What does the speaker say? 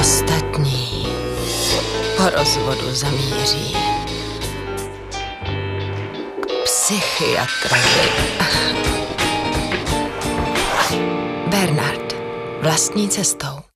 Ostatní po rozvodu zamíří k psychiatrovi. Bernard vlastní cestou.